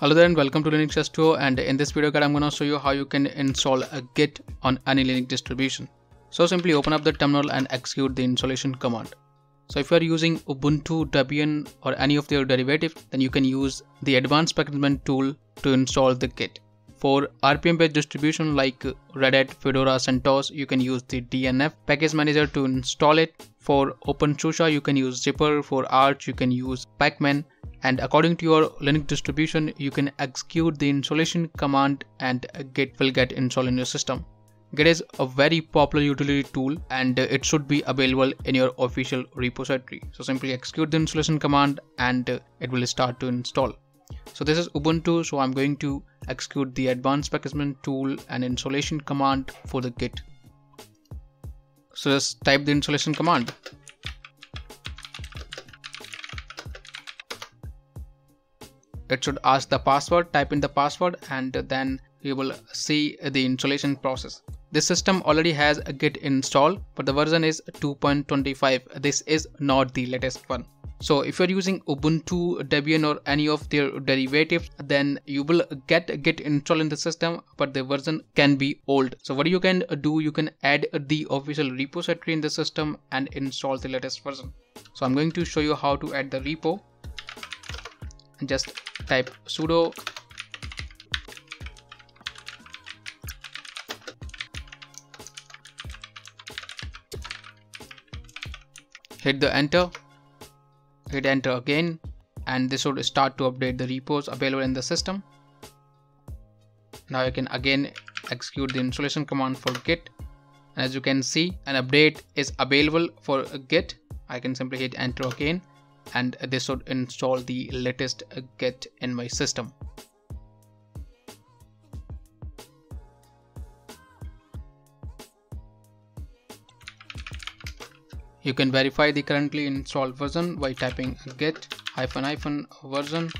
Hello there and welcome to Linux H2O and in this video guide I'm going to show you how you can install a git on any Linux distribution. So simply open up the terminal and execute the installation command. So if you are using Ubuntu, Debian or any of their derivatives then you can use the advanced packaging tool to install the git. For RPM based distribution like Red Hat, Fedora, CentOS you can use the DNF package manager to install it. For OpenSUSE you can use Zypper, for Arch you can use Pacman and according to your Linux distribution you can execute the installation command and git will get installed in your system. Git is a very popular utility tool and it should be available in your official repository. So simply execute the installation command and it will start to install. So this is Ubuntu so I'm going to execute the advanced packaging tool and installation command for the git. So just type the installation command it should ask the password type in the password and then you will see the installation process. This system already has a git installed but the version is 2.25 this is not the latest one. So if you're using ubuntu debian or any of their derivatives then you will get git install in the system but the version can be old. So what you can do you can add the official repository in the system and install the latest version. So i'm going to show you how to add the repo. Just type sudo. Hit the enter. Hit enter again. And this would start to update the repos available in the system. Now you can again execute the installation command for git. And as you can see an update is available for git. I can simply hit enter again and this would install the latest git in my system. You can verify the currently installed version by typing git hyphen hyphen version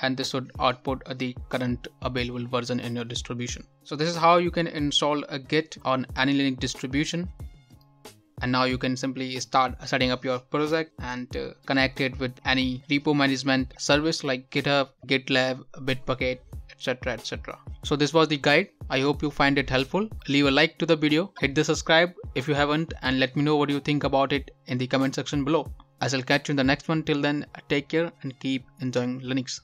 and this would output the current available version in your distribution. So this is how you can install a git on any Linux distribution and now you can simply start setting up your project and uh, connect it with any repo management service like github gitlab bitbucket etc etc so this was the guide. I hope you find it helpful. Leave a like to the video. Hit the subscribe if you haven't and let me know what you think about it in the comment section below. I shall catch you in the next one. Till then take care and keep enjoying linux